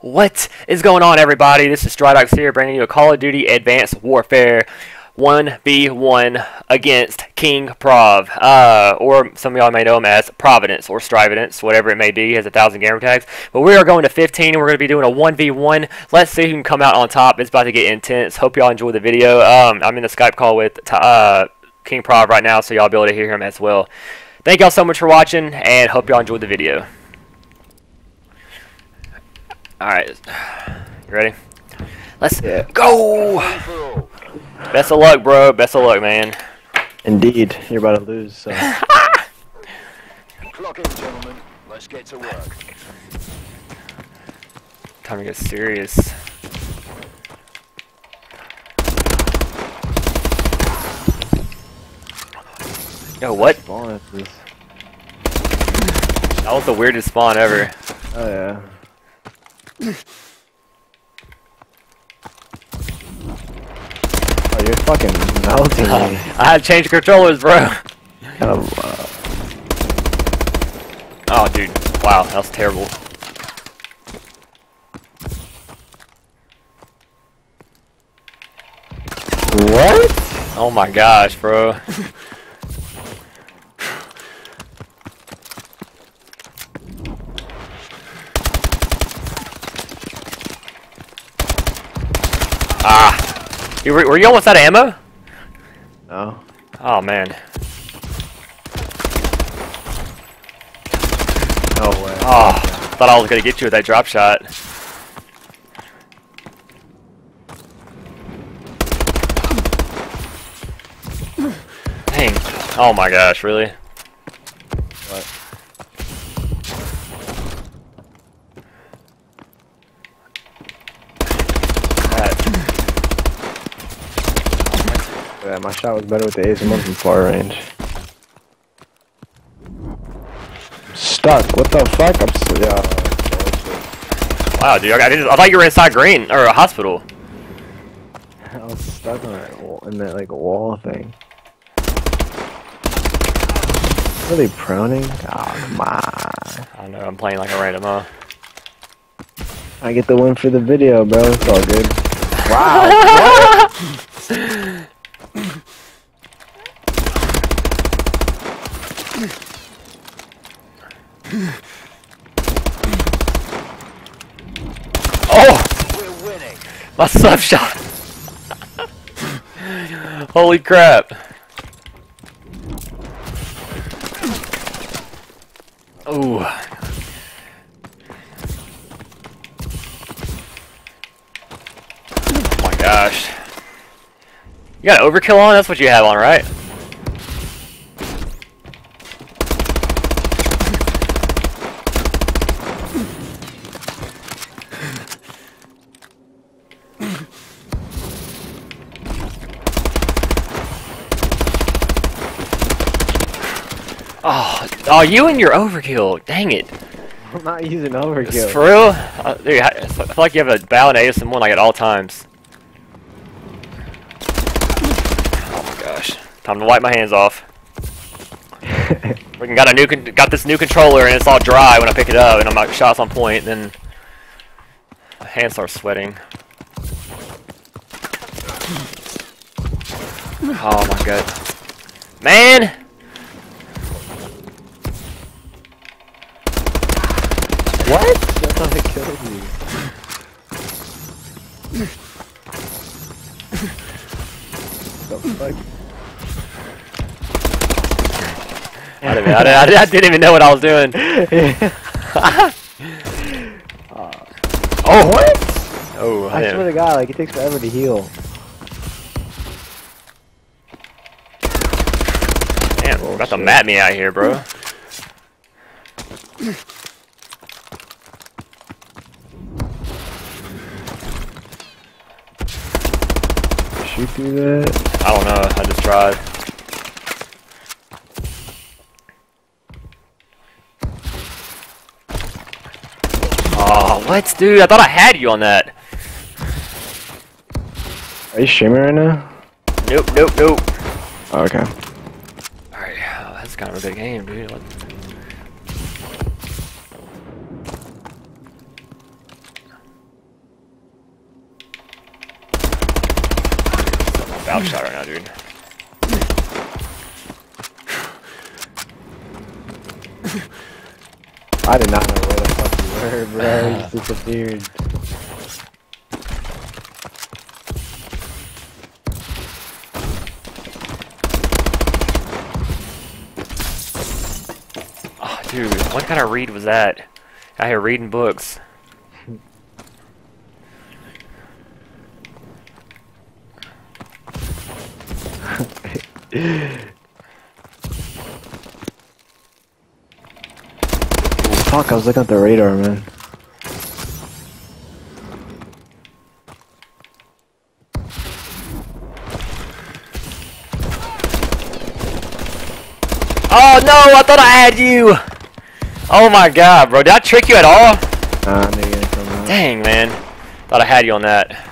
What is going on, everybody? This is Stridox here, bringing you a Call of Duty Advanced Warfare 1v1 against King Prov, uh, or some of y'all may know him as Providence or Strividence, whatever it may be. He has a thousand gamer tags. But we are going to 15, and we're going to be doing a 1v1. Let's see who can come out on top. It's about to get intense. Hope y'all enjoy the video. Um, I'm in the Skype call with uh, King Prov right now, so y'all be able to hear him as well. Thank y'all so much for watching, and hope y'all enjoyed the video. Alright. You ready? Let's Yeah. go! Best of luck, bro. Best of luck, man. Indeed, you're about to lose. So. Clock in, gentlemen. Let's get to work. Time to get serious. Yo, what? Spawn is this. That was the weirdest spawn ever. Oh yeah. Oh, you're fucking melting me. I had to change controllers, bro. Kind of, uh, Oh, dude. Wow, that was terrible. what? Oh my gosh, bro. You were, were you almost out of ammo? No. Oh, man. No way. Oh, thought I was gonna get you with that drop shot. Dang. Oh my gosh, really? What? That, Yeah, my shot was better with the ASMR from far range. Stuck. What the fuck? I'm so, yeah. wow, dude, I, I, thought you were inside green, or a hospital. I was stuck on that wall, in that like wall thing. Really proning? Oh, ah, come on. I know, I'm playing like a random, huh? I get the win for the video, bro. It's all good. Wow. Oh! We're winning. My sub shot! Holy crap! Ooh. Oh my gosh. You got overkill on? That's what you have on, right? Oh, oh, you and your overkill. Dang it. I'm not using It's overkill. For real? Uh, dude, I I feel like you have a bow and ASM one like at all times. Oh my gosh. Time to wipe my hands off. We got a new con got this new controller and it's all dry when I pick it up and I'm like shots on point then my hands start sweating. Oh my god. Man! What? That's how I killed you. the fuck? I didn't, I, didn't, I didn't even know what I was doing. oh, what? Oh, I I swear to God, like it takes forever to heal. Damn, got to Bullshit. mat me out here, bro. Through that. I don't know. I just tried. Oh, what, dude? I thought I had you on that. Are you streaming right now? Nope, nope, nope. Oh, okay. Alright, oh, that's kind of a big game, dude. What? Top shot right now, dude. I did not know where the fuck you were, bro. You disappeared. Oh, ah, dude, what kind of read was that? I here reading books. Fuck, I was looking at the radar, man. Oh no, I thought I had you! Oh my god, bro. Did I trick you at all? Nah, I knew you were gonna come out. Dang, man. Thought I had you on that.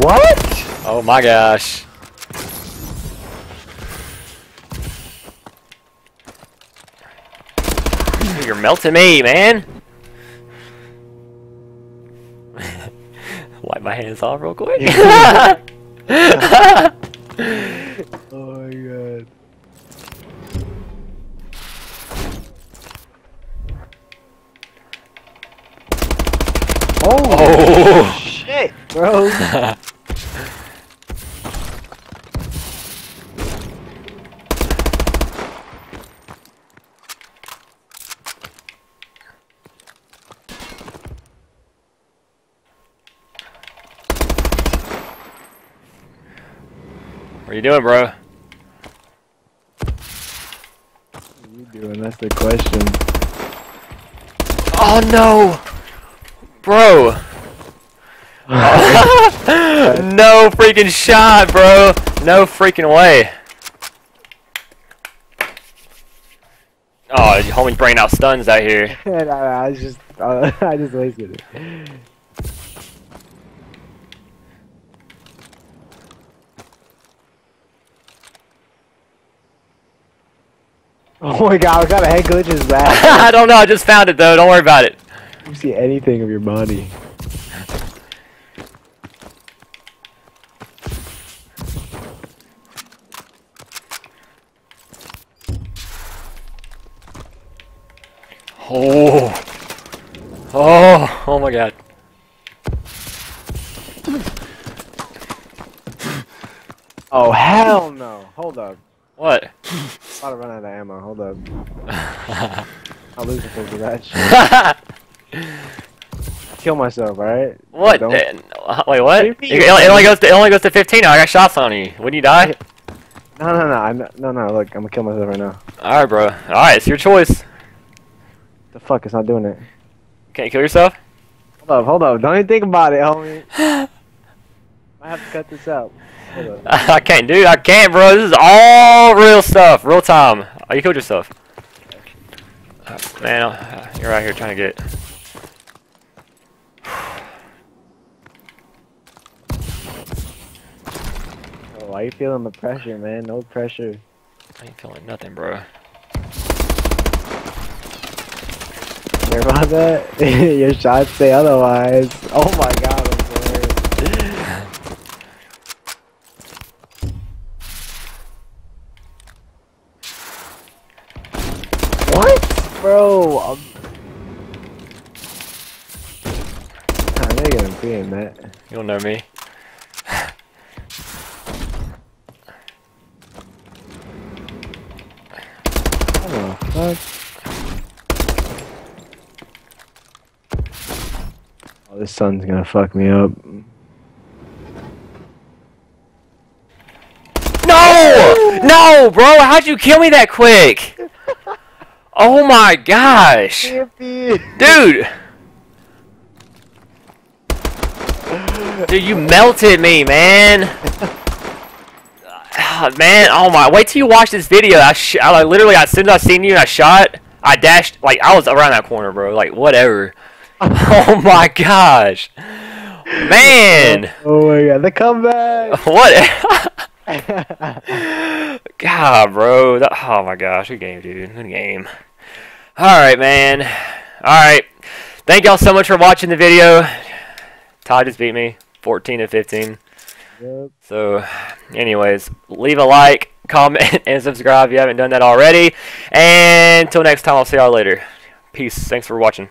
What? Oh my gosh. You're melting me, man. Wipe my hands off real quick. Oh my god. Oh, oh. shit, bro. you doing, bro? What are you doing? That's the question. Oh no, bro. no freaking shot, bro. No freaking way. Oh, your homie's bringing out stuns out here. I, I just, I just wasted it. Oh my god, what kind of head glitch is that? I don't know. I just found it though. Don't worry about it. you see anything of your body. Oh. Oh. Oh my god. Oh hell no! Hold up. What? I'm about to run out of ammo. Hold up. I'll lose it because of that shit. Kill myself, alright? what? Don't- Wait, what? It, it only goes to it only goes to 15. I got shots on you. Wouldn't you die? No, no, no, I'm no, no. Look, I'm gonna kill myself right now. All right, bro. All right, it's your choice. The fuck? It's not doing it. Can't you kill yourself? Hold up, hold up. Don't even think about it, homie. I have to cut this out. I can't, dude. I can't, bro. This is all real stuff, real time. Oh, you killed yourself. Uh, Man, uh, you're out here trying to get. Oh, why you feeling the pressure, man? No pressure. I ain't feeling nothing, bro. Hear about that? Your shots say otherwise. Oh my god, I'm sorry. What? Bro, I'm... I know you're gonna be in that. You don't know me. What the fuck? Oh, this sun's gonna fuck me up. No! No, bro. How'd you kill me that quick? Oh my gosh, dude. Dude, you melted me, man. Ah, man, oh my! Wait till you watch this video. I, sh I like, literally, as soon as I seen you and I shot, I dashed like I was around that corner, bro. Like whatever. oh my gosh, man! Oh my god, the comeback! What? God, bro. That, oh my gosh, good game, dude. Good game. All right, man. Alright. Thank y'all so much for watching the video. Todd just beat me. 14 to 15. Yep. So, anyways, leave a like, comment, and subscribe if you haven't done that already. And until next time, I'll see y'all later. Peace. Thanks for watching.